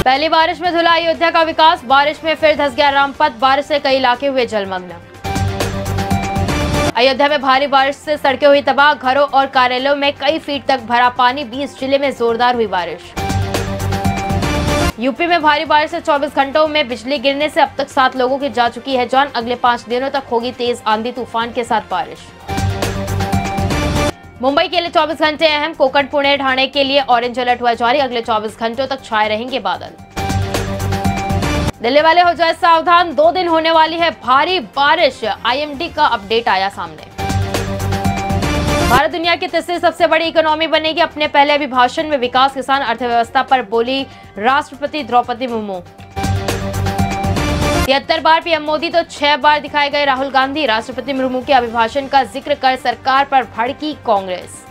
पहली बारिश में धुला अयोध्या का विकास, बारिश में फिर धस गया रामपथ, बारिश से कई इलाके हुए जलमग्न। अयोध्या में भारी बारिश से सड़कें हुई तबाह, घरों और कार्यालयों में कई फीट तक भरा पानी 20 ज़िले में जोरदार हुई बारिश। यूपी में भारी बारिश से 24 घंटों में बिजली गिरने से अब तक सात लोगों की जा चुकी है जान। अगले पाँच दिनों तक होगी तेज आंधी तूफ़ान के साथ बारिश। मुंबई के लिए 24 घंटे अहम, कोकण, पुणे ढाणे के लिए ऑरेंज अलर्ट हुआ जारी। अगले 24 घंटों तक छाए रहेंगे बादल। दिल्ली वाले हो जाए सावधान, दो दिन होने वाली है भारी बारिश। आईएमडी का अपडेट आया सामने। भारत दुनिया की तीसरी सबसे बड़ी इकोनॉमी बनेगी। अपने पहले अभिभाषण में विकास, किसान, अर्थव्यवस्था पर बोली राष्ट्रपति द्रौपदी मुर्मू। तिहत्तर बार पीएम मोदी तो छह बार दिखाए गए राहुल गांधी। राष्ट्रपति मुर्मू के अभिभाषण का ज़िक्र कर सरकार पर भड़की कांग्रेस।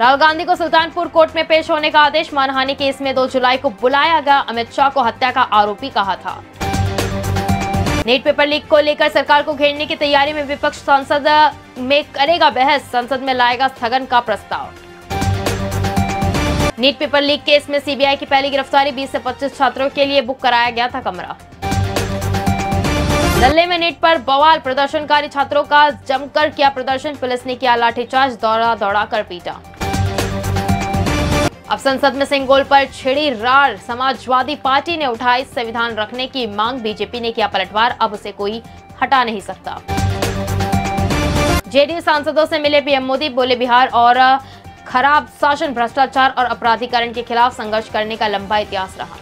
राहुल गांधी को सुल्तानपुर कोर्ट में पेश होने का आदेश। मानहानि केस में 2 जुलाई को बुलाया गया। अमित शाह को हत्या का आरोपी कहा था। नेट पेपर लीक को लेकर सरकार को घेरने की तैयारी में विपक्ष संसद में करेगा बहस। संसद में लाएगा स्थगन का प्रस्ताव। नीट पेपर लीक केस में सीबीआई की पहली गिरफ्तारी 20 से 25 छात्रों के लिए बुक कराया गया था कमरा। दल्ले में नीट पर बवाल, प्रदर्शनकारी छात्रों का जमकर किया प्रदर्शन, पुलिस ने किया लाठीचार्ज, दौड़ा दौड़ा कर पीटा। अब संसद में सिंगोल पर छिड़ी रार, समाजवादी पार्टी ने उठाई संविधान रखने की मांग, बीजेपी ने किया पलटवार, अब उसे कोई हटा नहीं सकता। जेडीयू सांसदों से मिले पीएम मोदी, बोले बिहार और खराब शासन, भ्रष्टाचार और अपराधीकरण के खिलाफ संघर्ष करने का लंबा इतिहास रहा।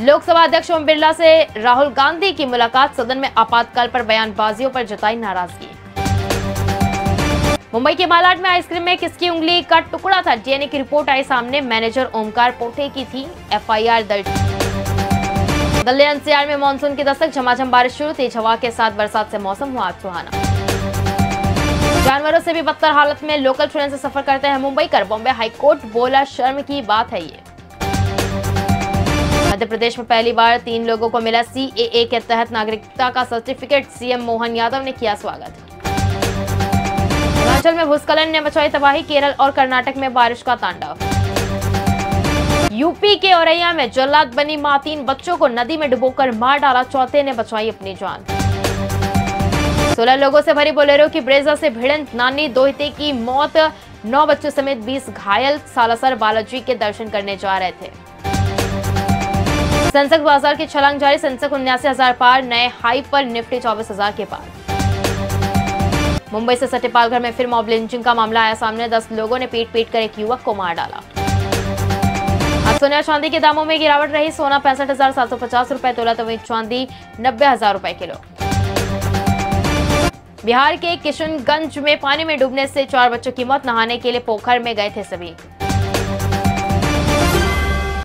लोकसभा अध्यक्ष ओम बिरला से राहुल गांधी की मुलाकात, सदन में आपातकाल पर बयानबाजियों पर जताई नाराज़गी। मुंबई के मालाड में आइसक्रीम में किसकी उंगली का टुकड़ा था? डीएनए की रिपोर्ट आई सामने, मैनेजर ओमकार पोठे की थी एफआईआर दर्ज। दिल्ली एनसीआर में मानसून की दस्तक झमाझम बारिश शुरू, तेज हवा के साथ बरसात से मौसम हुआ सुहाना। जानवरों से भी बदतर हालत में लोकल ट्रेन से सफ़र करते हैं मुंबई कर। बॉम्बे हाईकोर्ट, बोला शर्म की बात है ये। मध्य प्रदेश में पहली बार तीन लोगों को मिला सीएए के तहत नागरिकता का सर्टिफिकेट। सीएम मोहन यादव ने किया स्वागत। हिमाचल में भूस्खलन ने मचाई तबाही, केरल और कर्नाटक में बारिश का तांडव। यूपी के औरैया में जल्लाद बनी माँ तीन बच्चों को नदी में डुबोकर मार डाला, चौथे ने बचाई अपनी जान। सोलह लोगों से भरी बोलेरो की ब्रेजा से भिड़ंत नानी दोहिते की मौत। नौ बच्चों समेत 20 घायल सालासर बालाजी के दर्शन करने जा रहे थे। सेंसेक्स बाज़ार की छलांग जारी सेंसेक्स उन्यासी हज़ार पार, नए हाई पर निफ्टी चौबीस हज़ार के पार। मुंबई से सटे पालघर में फिर मॉब लिंचिंग का मामला आया सामने, दस लोगों ने पीट पीट कर एक युवक को मार डाला। सोना चांदी के दामों में गिरावट रही, सोना पैंसठ हज़ार सात सौ पचास रुपए, तोला तो वही चांदी नब्बे हज़ार रुपए किलो। बिहार के किशनगंज में पानी में डूबने से चार बच्चों की मौत, नहाने के लिए पोखर में गए थे सभी।